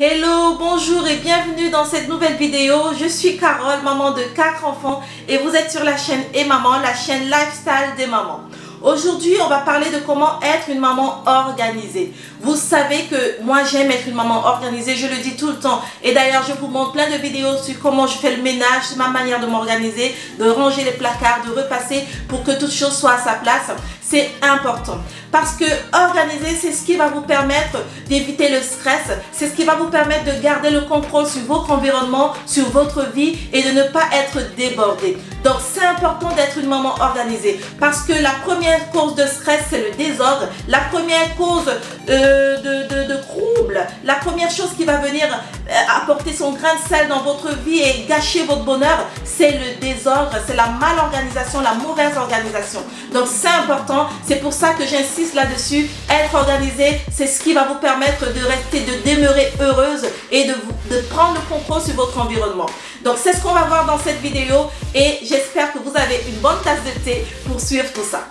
Hello, bonjour et bienvenue dans cette nouvelle vidéo. Je suis Carole, maman de 4 enfants et vous êtes sur la chaîne Et Maman, la chaîne lifestyle des mamans. Aujourd'hui, on va parler de comment être une maman organisée. Vous savez que moi, j'aime être une maman organisée, je le dis tout le temps. Et d'ailleurs, je vous montre plein de vidéos sur comment je fais le ménage, sur ma manière de m'organiser, de ranger les placards, de repasser pour que toute chose soit à sa place. C'est important. Parce que organiser, c'est ce qui va vous permettre d'éviter le stress. C'est ce qui va vous permettre de garder le contrôle sur votre environnement, sur votre vie et de ne pas être débordé. Donc, c'est important d'être une maman organisée. Parce que la première cause de stress, c'est le désordre. La première cause euh, de, de, de trouble, la première chose qui va venir euh, apporter son grain de sel dans votre vie et gâcher votre bonheur, c'est le désordre, c'est la mal-organisation, la mauvaise organisation. Donc, c'est important. C'est pour ça que j'insiste là-dessus. Être organisé, c'est ce qui va vous permettre de rester, de demeurer heureuse et de, de prendre le contrôle sur votre environnement. Donc c'est ce qu'on va voir dans cette vidéo et j'espère que vous avez une bonne tasse de thé pour suivre tout ça.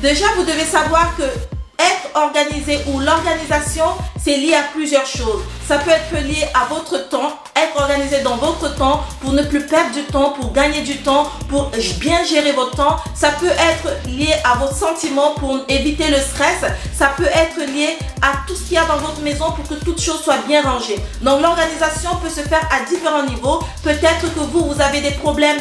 Déjà, vous devez savoir que être organisé ou l'organisation, c'est lié à plusieurs choses. Ça peut être lié à votre temps, être organisé dans votre temps pour ne plus perdre du temps, pour gagner du temps, pour bien gérer votre temps. Ça peut être lié à vos sentiments pour éviter le stress. Ça peut être lié à tout ce qu'il y a dans votre maison pour que toute chose soit bien rangée. Donc l'organisation peut se faire à différents niveaux. Peut-être que vous, vous avez des problèmes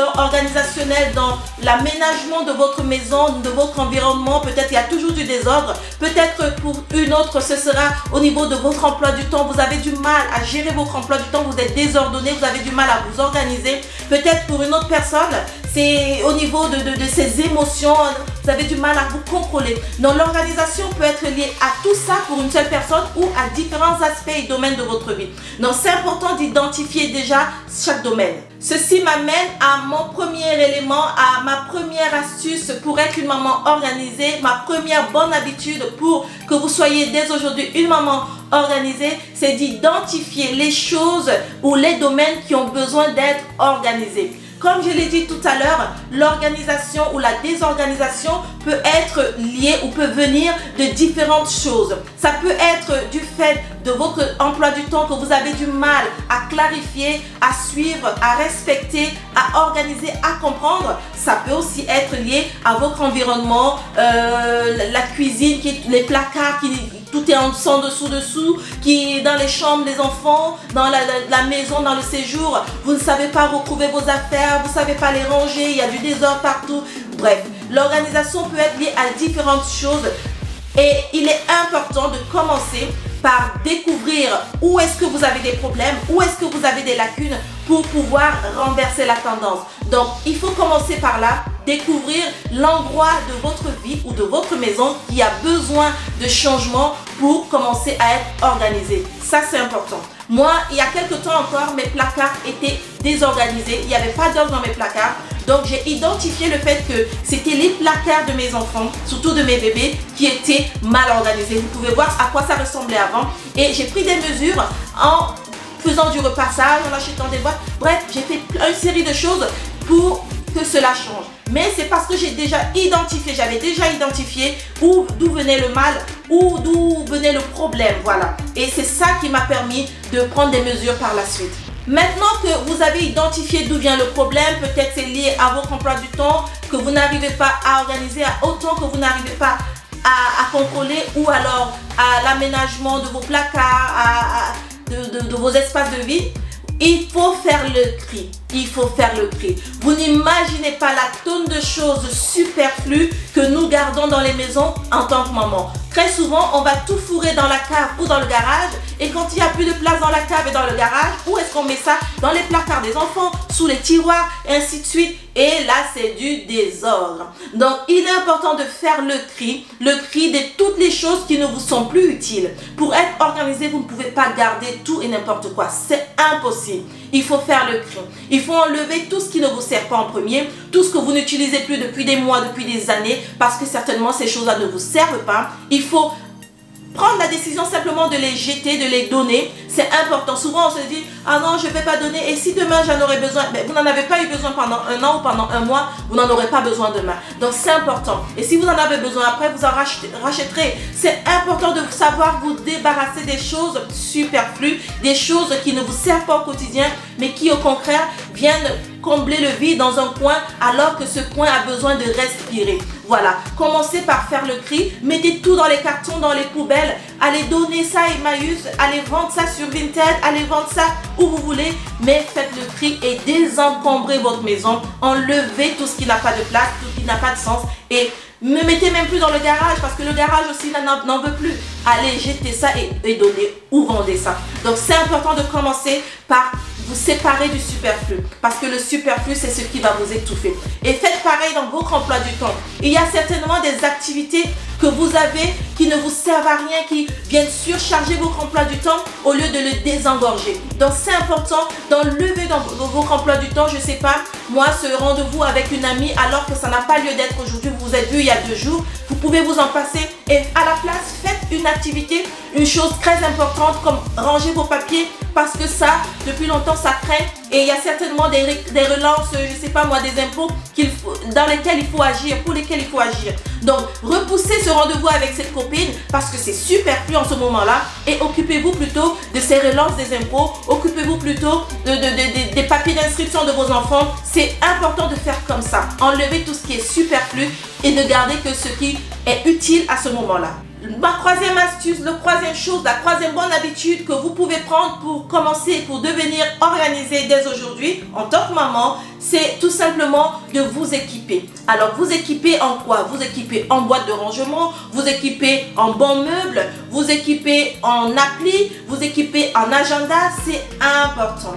organisationnel, dans l'aménagement de votre maison, de votre environnement. Peut-être il y a toujours du désordre. Peut-être pour une autre, ce sera au niveau de votre emploi du temps. Vous avez du mal à gérer votre emploi du temps. Vous êtes désordonné. Vous avez du mal à vous organiser. Peut-être pour une autre personne, c'est au niveau de, de, ses émotions, vous avez du mal à vous contrôler. Donc l'organisation peut être liée à tout ça pour une seule personne ou à différents aspects et domaines de votre vie. Donc c'est important d'identifier déjà chaque domaine. Ceci m'amène à mon premier élément, à ma première astuce pour être une maman organisée, ma première bonne habitude pour que vous soyez dès aujourd'hui une maman organisée, c'est d'identifier les choses ou les domaines qui ont besoin d'être organisés. Comme je l'ai dit tout à l'heure, l'organisation ou la désorganisation peut être liée ou peut venir de différentes choses. Ça peut être du fait de votre emploi du temps que vous avez du mal à clarifier, à suivre, à respecter, à organiser, à comprendre. Ça peut aussi être lié à votre environnement, euh, la cuisine, les placards qui tout est en sans dessous dessous, qui est dans les chambres des enfants, dans la, maison, dans le séjour. Vous ne savez pas retrouver vos affaires, vous ne savez pas les ranger, il y a du désordre partout. Bref, l'organisation peut être liée à différentes choses et il est important de commencer par découvrir où est-ce que vous avez des problèmes, où est-ce que vous avez des lacunes pour pouvoir renverser la tendance. Donc, il faut commencer par là, découvrir l'endroit de votre vie ou de votre maison qui a besoin de changement pour commencer à être organisé. Ça, c'est important. Moi, il y a quelques temps encore, mes placards étaient désorganisés. Il n'y avait pas d'ordre dans mes placards. Donc, j'ai identifié le fait que c'était les placards de mes enfants, surtout de mes bébés, qui étaient mal organisés. Vous pouvez voir à quoi ça ressemblait avant. Et j'ai pris des mesures en faisant du repassage, en achetant des boîtes. Bref, j'ai fait une série de choses pour que cela change. Mais c'est parce que j'ai déjà identifié, j'avais déjà identifié d'où venait le mal, ou d'où venait le problème, voilà. Et c'est ça qui m'a permis de prendre des mesures par la suite. Maintenant que vous avez identifié d'où vient le problème, peut-être c'est lié à votre emploi du temps, que vous n'arrivez pas à organiser, autant que vous n'arrivez pas à, contrôler, ou alors à l'aménagement de vos placards, de vos espaces de vie, il faut faire le tri. Il faut faire le tri. Vous n'imaginez pas la tonne de choses superflues que nous gardons dans les maisons en tant que maman. Très souvent, on va tout fourrer dans la cave ou dans le garage. Et quand il n'y a plus de place dans la cave et dans le garage, où est-ce qu'on met ça? Dans les placards des enfants, sous les tiroirs, et ainsi de suite. Et là, c'est du désordre. Donc, il est important de faire le tri, le tri de toutes les choses qui ne vous sont plus utiles. Pour être organisé, vous ne pouvez pas garder tout et n'importe quoi. C'est impossible. Il faut faire le tri. Il faut enlever tout ce qui ne vous sert pas en premier, tout ce que vous n'utilisez plus depuis des mois, depuis des années, parce que certainement ces choses-là ne vous servent pas. Il faut prendre la décision simplement de les jeter, de les donner. C'est important. Souvent, on se dit, ah non, je ne vais pas donner. Et si demain, j'en aurais besoin, mais vous n'en avez pas eu besoin pendant un an ou pendant un mois, vous n'en aurez pas besoin demain. Donc, c'est important. Et si vous en avez besoin après, vous en rachèterez. C'est important de savoir vous débarrasser des choses superflues, des choses qui ne vous servent pas au quotidien, mais qui, au contraire, viennent combler le vide dans un coin alors que ce coin a besoin de respirer. Voilà, commencez par faire le cri, mettez tout dans les cartons, dans les poubelles, allez donner ça à Emmaüs, allez vendre ça sur Vinted, allez vendre ça où vous voulez, mais faites le cri et désencombrez votre maison, enlevez tout ce qui n'a pas de place, tout ce qui n'a pas de sens. Et ne mettez même plus dans le garage parce que le garage aussi n'en veut plus. Allez, jetez ça et, et donnez ou vendez ça. Donc c'est important de commencer par vous séparer du superflu. Parce que le superflu, c'est ce qui va vous étouffer. Et faites pareil dans votre emploi du temps. Il y a certainement des activités vous avez qui ne vous servent à rien, qui viennent surcharger votre emploi du temps au lieu de le désengorger. Donc c'est important d'enlever dans votre emploi du temps, je sais pas, moi ce rendez-vous avec une amie alors que ça n'a pas lieu d'être aujourd'hui, vous vous êtes vu il y a deux jours, vous pouvez vous en passer et à la place faites une activité, une chose très importante comme ranger vos papiers parce que ça, depuis longtemps, ça traîne et il y a certainement des, des relances, je sais pas moi, des impôts dans lesquels il faut agir, pour lesquels il faut agir. Donc, repoussez ce rendez-vous avec cette copine parce que c'est superflu en ce moment-là et occupez-vous plutôt de ces relances des impôts, occupez-vous plutôt de, des papiers d'inscription de vos enfants. C'est important de faire comme ça. Enlevez tout ce qui est superflu et de garder que ce qui est utile à ce moment-là. Ma troisième astuce, la troisième chose, la troisième bonne habitude que vous pouvez prendre pour commencer, pour devenir organisé dès aujourd'hui en tant que maman, c'est tout simplement de vous équiper. Alors, vous équipez en quoi? Vous équipez en boîte de rangement, vous équipez en bons meubles, vous équipez en appli, vous équipez en agenda, c'est important.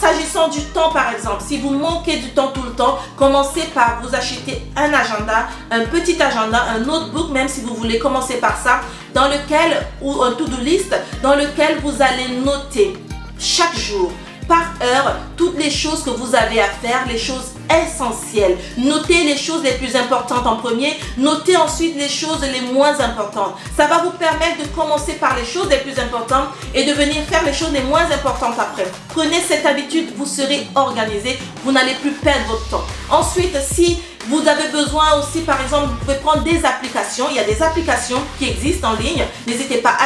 S'agissant du temps par exemple, si vous manquez du temps tout le temps, commencez par vous acheter un agenda, un petit agenda, un notebook même si vous voulez commencer par ça, dans lequel, ou un to-do list, dans lequel vous allez noter chaque jour par heure toutes les choses que vous avez à faire, les choses essentielles. Notez les choses les plus importantes en premier, notez ensuite les choses les moins importantes. Ça va vous permettre de commencer par les choses les plus importantes et de venir faire les choses les moins importantes après. Prenez cette habitude, vous serez organisé, vous n'allez plus perdre votre temps. Ensuite, si vous avez besoin aussi, par exemple, vous pouvez prendre des applications. Il y a des applications qui existent en ligne. N'hésitez pas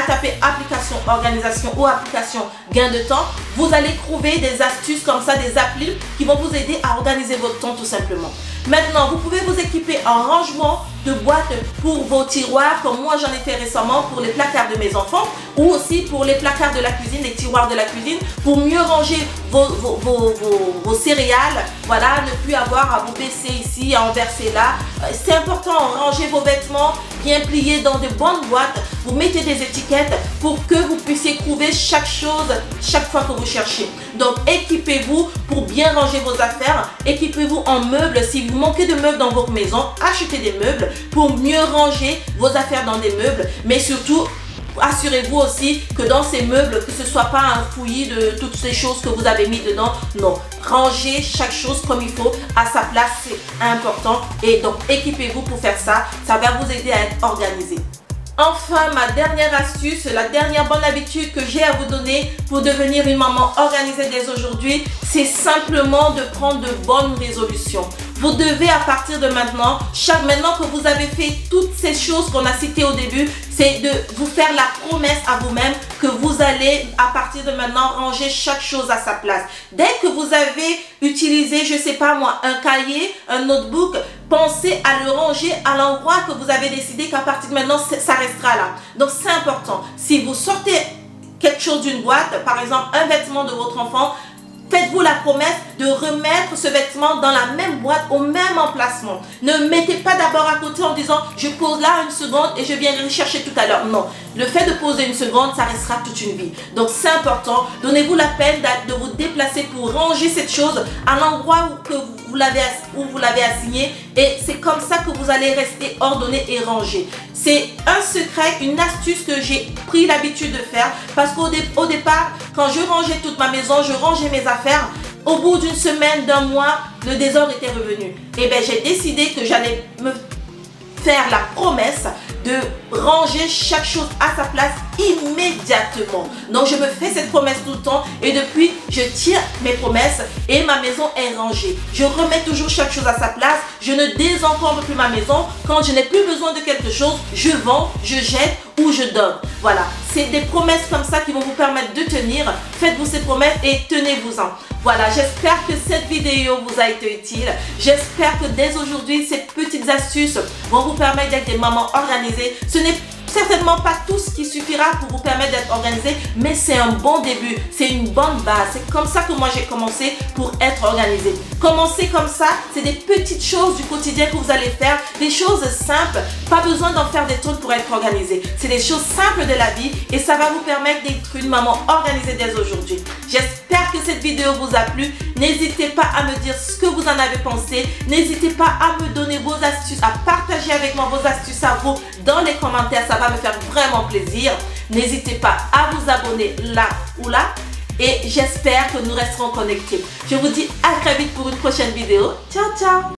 organisation ou application gain de temps. Vous allez trouver des astuces comme ça, des applis qui vont vous aider à organiser votre temps tout simplement. Maintenant, vous pouvez vous équiper en rangement de boîtes pour vos tiroirs, comme moi j'en ai fait récemment pour les placards de mes enfants, ou aussi pour les placards de la cuisine, les tiroirs de la cuisine, pour mieux ranger vos, céréales. Voilà, ne plus avoir à vous baisser ici, à en verser là. Euh, c'est important, ranger vos vêtements bien pliés dans de bonnes boîtes. Vous mettez des étiquettes pour que vous puissiez trouver chaque chose chaque fois que vous cherchez. Donc équipez-vous pour bien ranger vos affaires. Équipez-vous en meubles. Si vous manquez de meubles dans votre maison, achetez des meubles pour mieux ranger vos affaires dans des meubles. Mais surtout, assurez-vous aussi que dans ces meubles, que ce soit pas un fouillis de toutes ces choses que vous avez mis dedans. Non, rangez chaque chose comme il faut à sa place, c'est important. Et donc, équipez-vous pour faire ça. Ça va vous aider à être organisé. Enfin, ma dernière astuce, la dernière bonne habitude que j'ai à vous donner pour devenir une maman organisée dès aujourd'hui, c'est simplement de prendre de bonnes résolutions. Vous devez à partir de maintenant, chaque maintenant que vous avez fait toutes ces choses qu'on a citées au début, c'est de vous faire la promesse à vous-même que vous allez à partir de maintenant ranger chaque chose à sa place. Dès que vous avez utilisé, je sais pas moi, un cahier, un notebook, pensez à le ranger à l'endroit que vous avez décidé qu'à partir de maintenant, ça restera là. Donc c'est important. Si vous sortez quelque chose d'une boîte, par exemple un vêtement de votre enfant, Faites-vous la promesse de remettre ce vêtement dans la même boîte, au même emplacement. Ne mettez pas d'abord à côté en disant je pose là une seconde et je viens le chercher tout à l'heure. Non, le fait de poser une seconde, ça restera toute une vie. Donc c'est important. Donnez-vous la peine de vous déplacer pour ranger cette chose à l'endroit où, que vous l'avez, où vous l'avez assigné. Et c'est comme ça que vous allez rester ordonné et rangé. C'est un secret, une astuce que j'ai pris l'habitude de faire parce qu'au au départ, quand je rangeais toute ma maison, je rangeais mes affaires. Au bout d'une semaine, d'un mois, le désordre était revenu. Et bien, j'ai décidé que j'allais me faire la promesse de ranger chaque chose à sa place immédiatement. Donc je me fais cette promesse tout le temps et depuis je tiens mes promesses et ma maison est rangée. Je remets toujours chaque chose à sa place. Je ne désencombre plus ma maison. Quand je n'ai plus besoin de quelque chose, je vends, je jette ou je donne. Voilà, c'est des promesses comme ça qui vont vous permettre de tenir. Faites-vous ces promesses et tenez-vous-en. Voilà, j'espère que cette vidéo vous a été utile. J'espère que dès aujourd'hui, ces petites astuces vont vous permettre d'être des mamans organisées. Ce n'est certainement pas tout ce qui suffira pour vous permettre d'être organisé, mais c'est un bon début, c'est une bonne base. C'est comme ça que moi j'ai commencé pour être organisé. Commencer comme ça, c'est des petites choses du quotidien que vous allez faire, des choses simples, pas besoin d'en faire des trucs pour être organisé. C'est des choses simples de la vie et ça va vous permettre d'être une maman organisée dès aujourd'hui. J'espère que cette vidéo vous a plu. N'hésitez pas à me dire ce que vous en avez pensé. N'hésitez pas à me donner vos astuces, à partager avec moi vos astuces à vous dans les commentaires. Ça va me faire vraiment plaisir. N'hésitez pas à vous abonner là ou là. Et j'espère que nous resterons connectés. Je vous dis à très vite pour une prochaine vidéo. Ciao, ciao